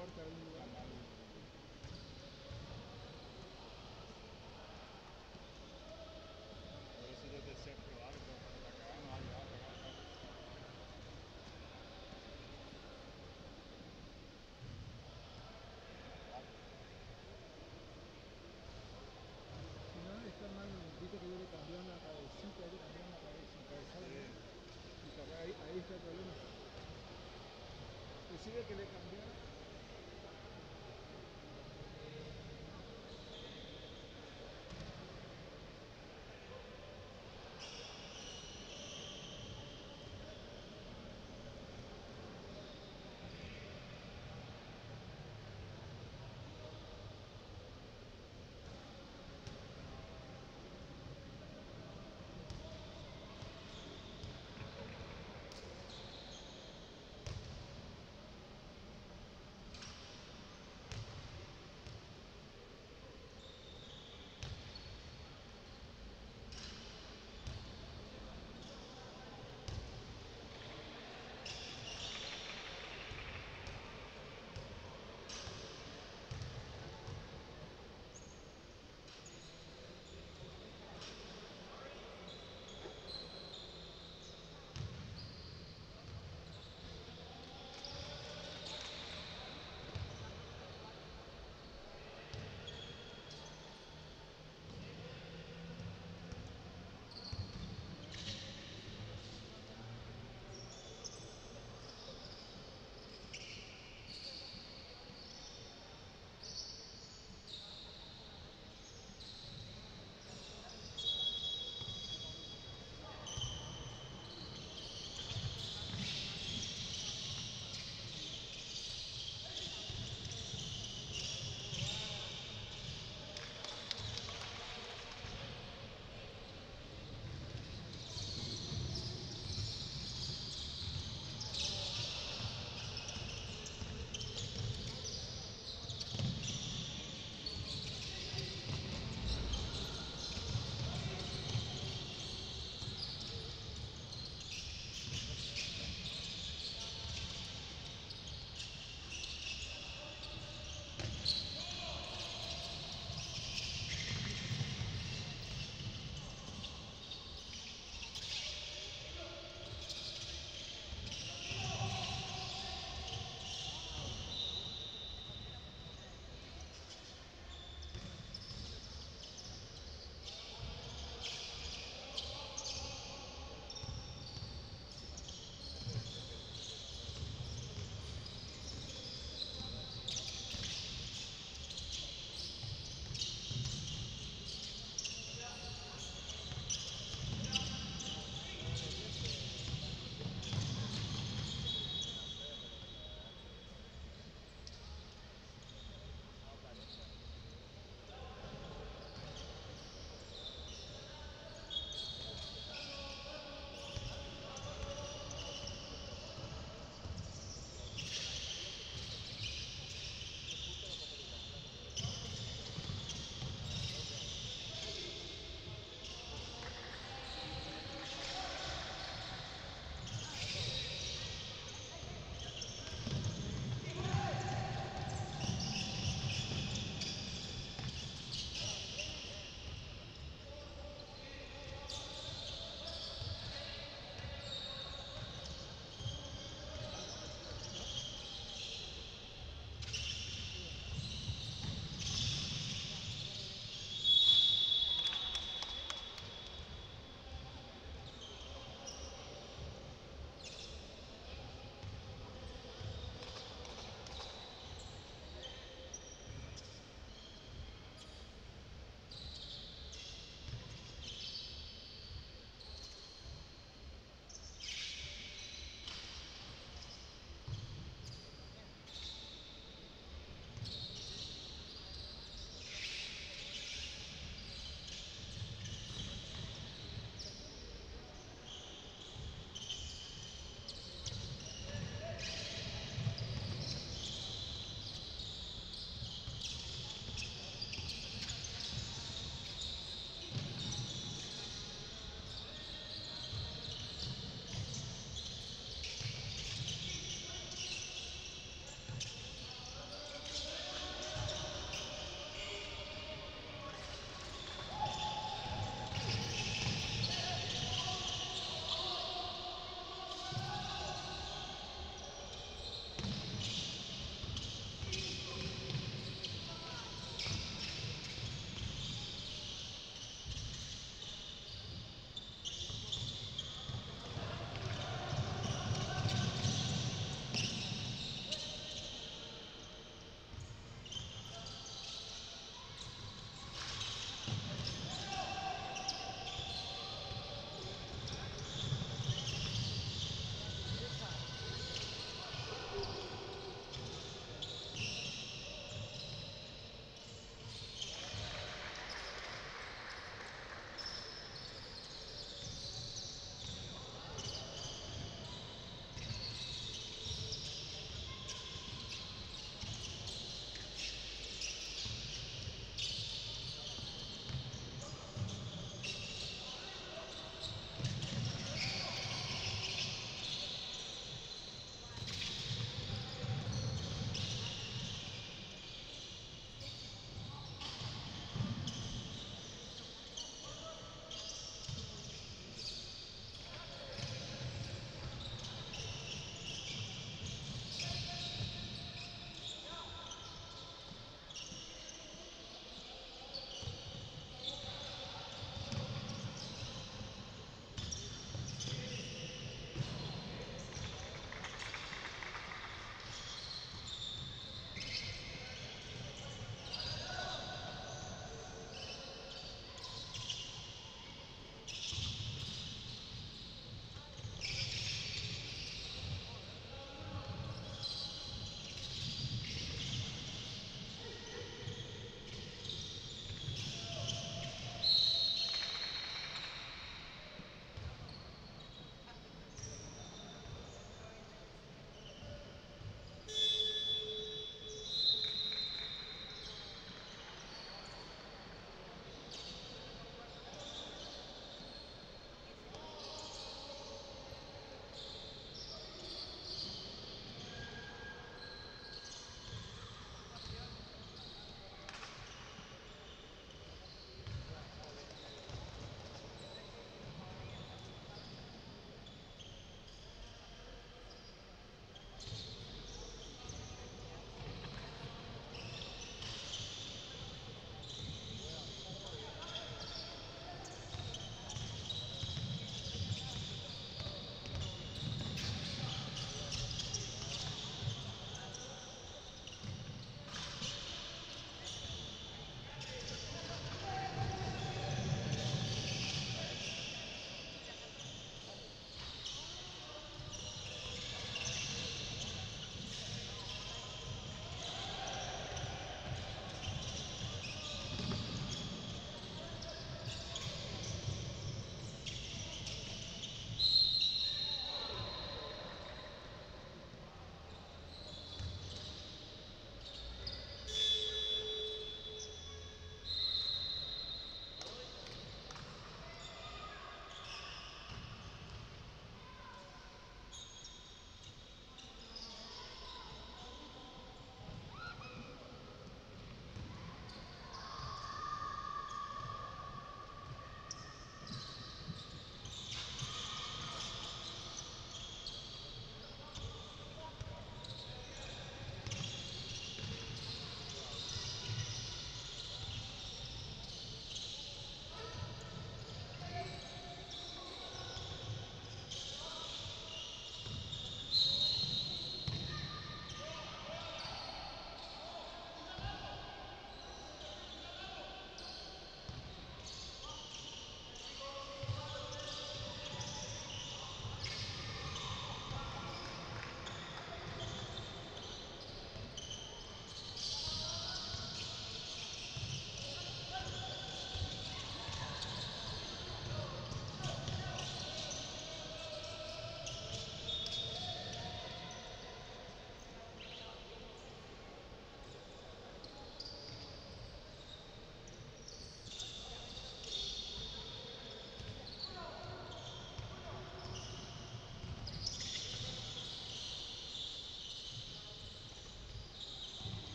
ಮಾಡ್ತಾರೆ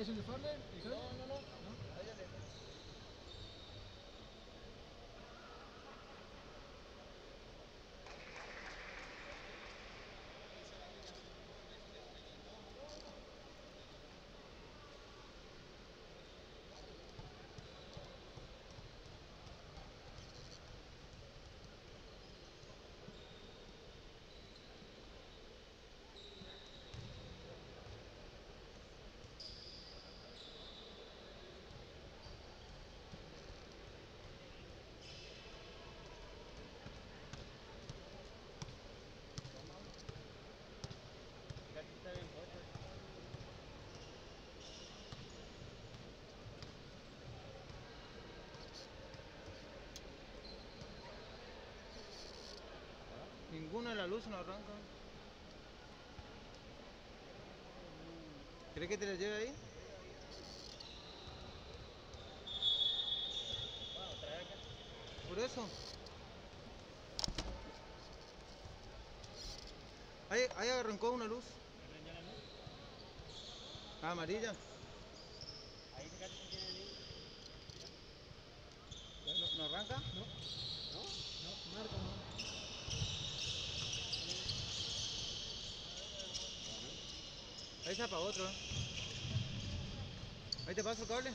¿Querés enchufarle? No, Ninguna de las luces no arranca. ¿Crees que te la lleve ahí? Por eso. Ahí, ahí arrancó una luz. ¿Me prendió la luz? Ah, amarilla. Ahí se casi tiene el luz. ¿No, no arranca? No, ¿No? no, marca no. Apagó otro. Ahí te paso el cable.